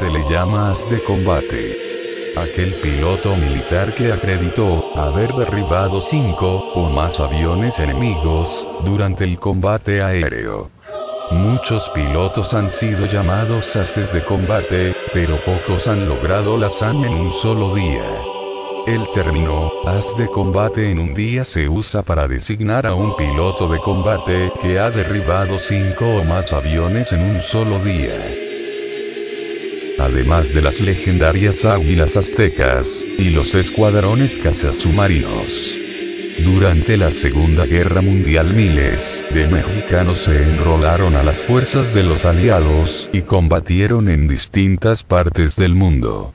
se le llama as de combate. Aquel piloto militar que acreditó haber derribado cinco o más aviones enemigos durante el combate aéreo. Muchos pilotos han sido llamados ases de combate, pero pocos han logrado la hazaña en un solo día. El término, as de combate en un día se usa para designar a un piloto de combate que ha derribado cinco o más aviones en un solo día. Además de las legendarias águilas aztecas, y los escuadrones cazasubmarinos. Durante la Segunda Guerra Mundial miles de mexicanos se enrolaron a las fuerzas de los aliados y combatieron en distintas partes del mundo.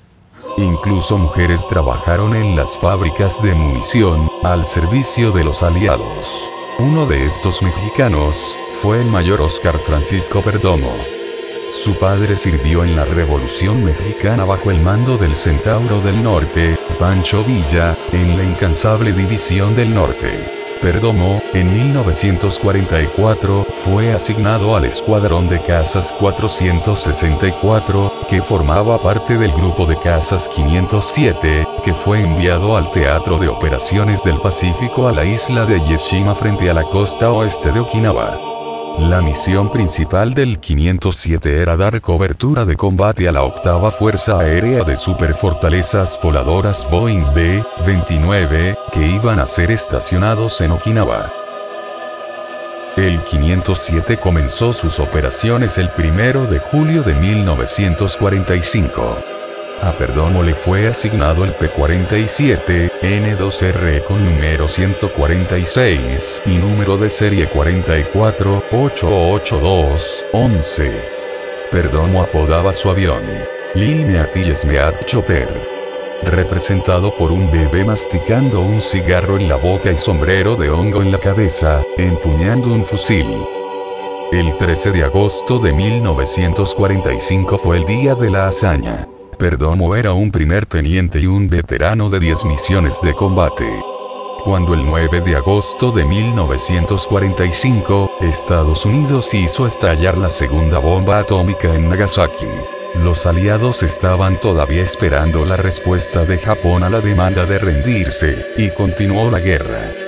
Incluso mujeres trabajaron en las fábricas de munición, al servicio de los aliados. Uno de estos mexicanos, fue el mayor Oscar Francisco Perdomo. Su padre sirvió en la Revolución Mexicana bajo el mando del Centauro del Norte, Pancho Villa, en la incansable División del Norte. Perdomo, en 1944, fue asignado al Escuadrón de Casas 464, que formaba parte del grupo de Casas 507, que fue enviado al Teatro de Operaciones del Pacífico a la isla de Yeshima frente a la costa oeste de Okinawa. La misión principal del 507 era dar cobertura de combate a la octava Fuerza Aérea de Superfortalezas Voladoras Boeing B-29, que iban a ser estacionados en Okinawa. El 507 comenzó sus operaciones el 1 de julio de 1945. A Perdomo le fue asignado el P-47, N2R con número 146 y número de serie 4488211. Perdomo apodaba su avión. Lineatilles Chopper. Representado por un bebé masticando un cigarro en la boca y sombrero de hongo en la cabeza, empuñando un fusil. El 13 de agosto de 1945 fue el día de la hazaña. Perdomo era un primer teniente y un veterano de 10 misiones de combate. Cuando el 9 de agosto de 1945, Estados Unidos hizo estallar la segunda bomba atómica en Nagasaki. Los aliados estaban todavía esperando la respuesta de Japón a la demanda de rendirse, y continuó la guerra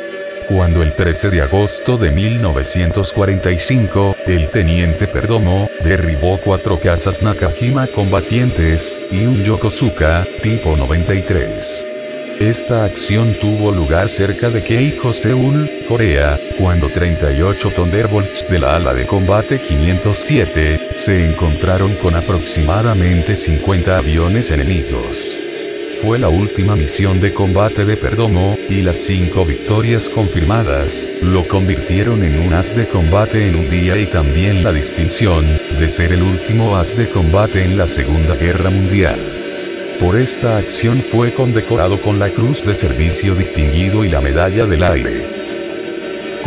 cuando el 13 de agosto de 1945, el teniente Perdomo, derribó cuatro casas Nakajima combatientes, y un Yokosuka, tipo 93. Esta acción tuvo lugar cerca de Keijo, Seúl, Corea, cuando 38 Thunderbolts de la ala de combate 507, se encontraron con aproximadamente 50 aviones enemigos fue la última misión de combate de Perdomo, y las cinco victorias confirmadas, lo convirtieron en un as de combate en un día y también la distinción, de ser el último as de combate en la Segunda Guerra Mundial. Por esta acción fue condecorado con la Cruz de Servicio Distinguido y la Medalla del Aire.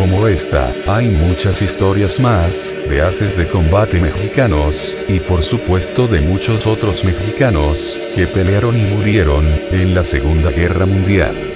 Como esta, hay muchas historias más, de haces de combate mexicanos, y por supuesto de muchos otros mexicanos, que pelearon y murieron, en la Segunda Guerra Mundial.